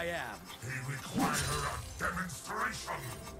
I am? They require a demonstration!